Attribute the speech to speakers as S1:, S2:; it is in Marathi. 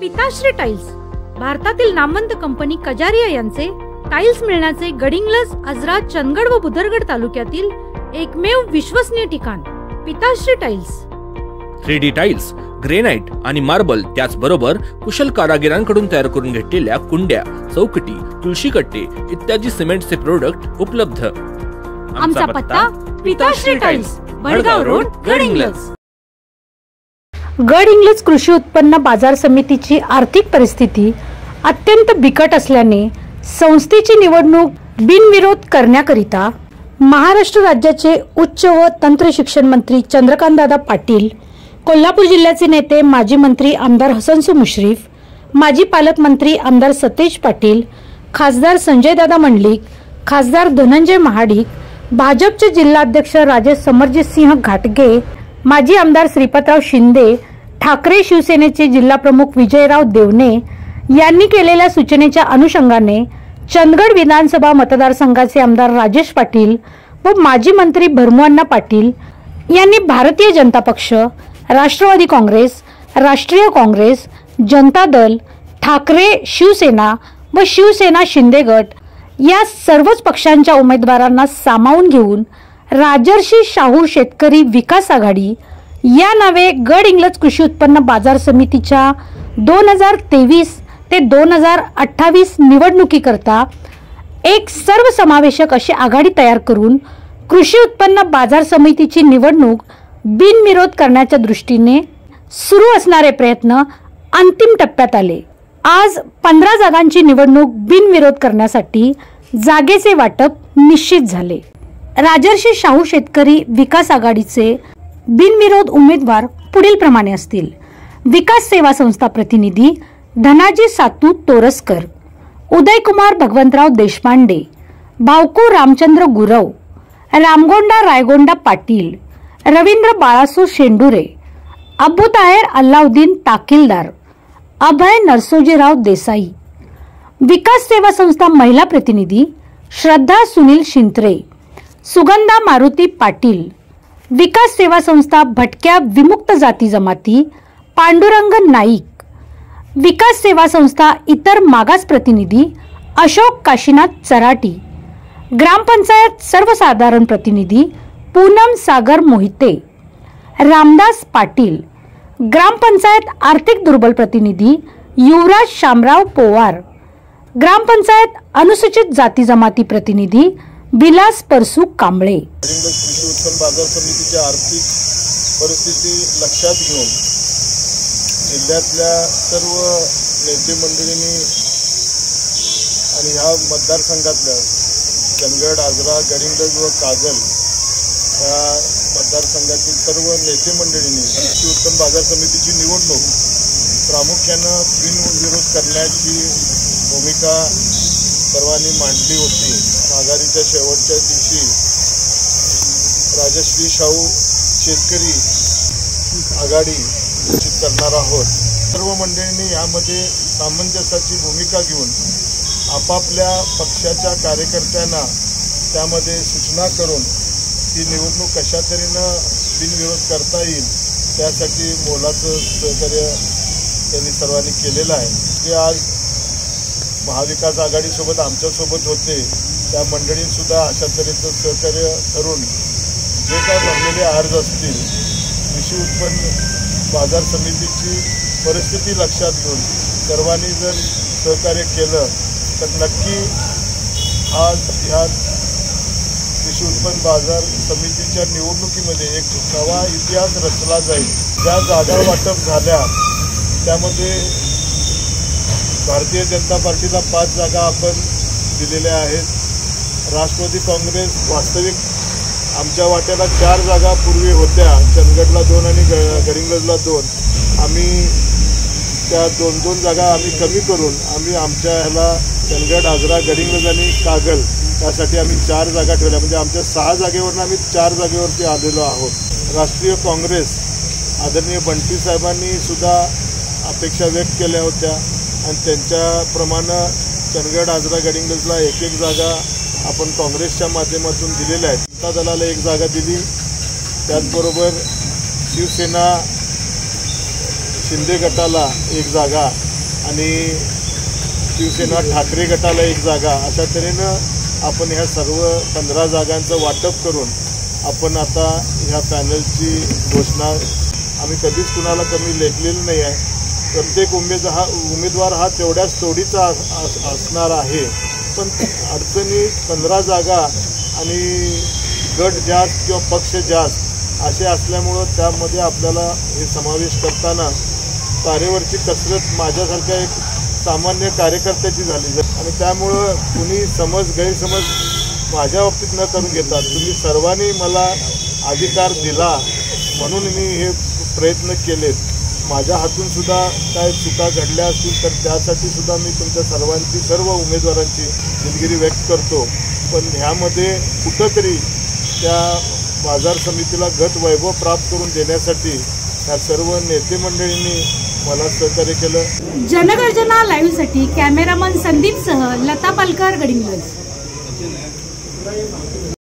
S1: पिताश्री टाइल्स भारतातील नामवंत कंपनी कजारिया यांचे टाइल्स मिळण्याचे गडिंग्लज आजरा चंदगड व बुधरगड तालुक्यातील एकमेव विश्वसनीय ठिकाण Pitashri tiles
S2: three D tiles granite आणि मार्बल त्याचबरोबर कुशल कारागिरांकडून तयार करून घेतलेल्या कुंड्या चौकटी तुळशी कट्टे इत्यादी सिमेंटचे प्रोडक्ट उपलब्ध.
S1: आमचा पत्ता पिताश्री टाइल्स भडगाव रोड गडिंग्लज. गड इंग्लज कृषी उत्पन्न बाजार समितीची आर्थिक परिस्थिती अत्यंत बिकट असल्याने संस्थेची निवडणूक बिनविरोध करण्याकरिता महाराष्ट्र राज्याचे उच्च व तंत्र शिक्षण मंत्री चंद्रकांतदादा पाटील कोल्हापूर जिल्ह्याचे नेते माजी मंत्री आमदार हसनसू मुश्रीफ माजी पालकमंत्री आमदार सतेज पाटील खासदार संजयदादा मंडलिक खासदार धनंजय महाडिक भाजपचे जिल्हाध्यक्ष राजेश समरजित सिंह घाटगे माजी आमदार श्रीपतराव शिंदे ठाकरे शिवसेनेचे जिल्हाप्रमुख विजयराव देवणे यांनी केलेल्या सूचनेच्या अनुषंगाने चंदगड विधानसभा मतदारसंघाचे आमदार राजेश पाटील व माजी मंत्री भरमुअण्णा पाटील यांनी भारतीय जनता पक्ष राष्ट्रवादी काँग्रेस राष्ट्रीय काँग्रेस जनता दल ठाकरे शिवसेना व शिवसेना शिंदे गट या सर्वच पक्षांच्या उमेदवारांना सामावून घेऊन राजर्षी शाहू शेतकरी विकास आघाडी. या नावे गड इंग्लज कृषी उत्पन्न बाजार समितीच्या दोन हजार तेवीस ते दोन हजार अठ्ठावीस निवडणुकीकरता एक सर्वसमावेशक अशी आघाडी तयार करून कृषी उत्पन्न बाजार समितीची निवडणूक बिनविरोध करण्याच्या दृष्टीने सुरू असणारे प्रयत्न अंतिम टप्प्यात आले. आज पंधरा जागांची निवडणूक बिनविरोध करण्यासाठी जागेचे वाटप निश्चित झाले. राजर्षी शाहू शेतकरी विकास आघाडीचे बिनविरोध उमेदवार पुढील प्रमाणे असतील. विकास सेवा संस्था प्रतिनिधी धनाजी सातू तोरसकर उदयकुमार भगवंतराव देशपांडे भाऊको रामचंद्र गुरव रामगोंडा रायगोंडा पाटील रवींद्र बाळासू शेंडुरे अबू ताहेर अल्लाउद्दीन ताकीलदार अभय नरसोजीराव देसाई. विकास सेवा संस्था महिला प्रतिनिधी श्रद्धा सुनील शिंत्रे सुगंधा मारुती पाटील. विकास सेवा संस्था भटक्या विमुक्त जाती जमाती पांडुरंग नाईक. विकास सेवा संस्था इतर मागास प्रतिनिधी अशोक काशीनाथ चराटी. ग्रामपंचायत सर्वसाधारण प्रतिनिधी पूनम सागर मोहिते. रामदास पाटील. ग्रामपंचायत आर्थिक दुर्बल प्रतिनिधी युवराज शामराव पोवार. ग्रामपंचायत अनुसूचित जाती जमाती प्रतिनिधी विलास परसू कांबळे.
S3: कृषी उत्पन्न बाजार समितीची आर्थिक परिस्थिती लक्षात घेऊन जिल्ह्यातल्या सर्व नेते मंडळींनी आणि ह्या मतदारसंघातल्या चंदगड आजरा गरिंदज व काजल या मतदारसंघातील सर्व नेते मंडळींनी कृषी उत्पन्न बाजार समितीची निवडणूक प्रामुख्यानं बिनविरोध करण्याची भूमिका सर्वांनी मांडली होती. माघारीच्या शेवटच्या दिवशी राजश्री शाहू शेतकरी आघाडी निश्चित करणार आहोत. सर्व मंडळींनी यामध्ये सामंजस्याची भूमिका घेऊन आपापल्या पक्षाच्या कार्यकर्त्यांना त्यामध्ये सूचना करून ती निवडणूक कशा तऱ्हेनं बिनविरोध करता येईल त्यासाठी मोलाचं सहकार्य त्यांनी सर्वांनी केलेलं आहे. ते आज महाविकास आघाडीसोबत आमच्यासोबत होते. त्या मंडळींसुद्धा अशा तऱ्हेचं सहकार्य करून जे काय भरलेले अर्ज असतील कृषी उत्पन्न बाजार समितीची परिस्थिती लक्षात घेऊन सर्वांनी जर सहकार्य केलं तर नक्की आज ह्या कृषी उत्पन्न बाजार समितीच्या निवडणुकीमध्ये एक नवा इतिहास रचला जाईल. ज्या जागा वाटप झाल्या त्यामध्ये भारतीय जनता पार्टीला पाच जागा आपण दिलेल्या आहेत. राष्ट्रवादी काँग्रेस वास्तविक आमच्या वाट्याला चार जागा पूर्वी होत्या. चंदगडला दोन आणि ग दोन. आम्ही त्या दोन दोन जागा आम्ही कमी करून आम्ही आमच्या ह्याला चंदगड आजरा गडिंग्लज आणि कागल त्यासाठी आम्ही चार जागा ठेवल्या. म्हणजे आमच्या सहा जागेवरून आम्ही चार जागेवरती आलेलो आहोत. राष्ट्रीय काँग्रेस आदरणीय बंटी साहेबांनी सुद्धा अपेक्षा व्यक्त केल्या होत्या. आणि त्यांच्याप्रमाणे चंदगड आजरा गडिंग्लजला एक एक जागा आपण काँग्रेसच्या माध्यमातून दिलेल्या आहेत. जनता दलाला एक जागा दिली. त्याचबरोबर शिवसेना शिंदे गटाला एक जागा आणि शिवसेना ठाकरे गटाला एक जागा. अशा तऱ्हेनं आपण ह्या सर्व पंधरा जागांचं वाटप करून आपण आता ह्या पॅनलची घोषणा आम्ही कधीच कुणाला कमी लेखलेलं नाही आहे. प्रत्येक उमेद हा उमेदवार हा तेवढ्याच तोडीचा अस- असणार आहे. पण अडचणी पंधरा जागा आणि गट जास्त किंवा पक्ष जास्त असे असल्यामुळं त्यामध्ये आपल्याला हे समावेश करताना तारेवरची कसरत माझ्यासारख्या एक सामान्य कार्यकर्त्याची झाली आणि त्यामुळं कुणी समज गैरसमज माझ्या बाबतीत न करून घेतात तुम्ही सर्वांनी मला अधिकार दिला म्हणून मी हे प्रयत्न केलेत. माझ्या हातून सुद्धा काय चुका घडल्या असतील तर त्यासाठी सुद्धा मी तुमच्या सर्वांची सर्व उमेदवारांची दिलगिरी व्यक्त करतो. पण ह्यामध्ये कुठंतरी त्या बाजार समितीला गत वैभव प्राप्त करून देण्यासाठी ह्या सर्व नेते मंडळींनी मला सहकार्य केलं.
S1: जनगर्जना लाईव्हसाठी कॅमेरामन संदीप सह लता पालकर गडिंग्लज.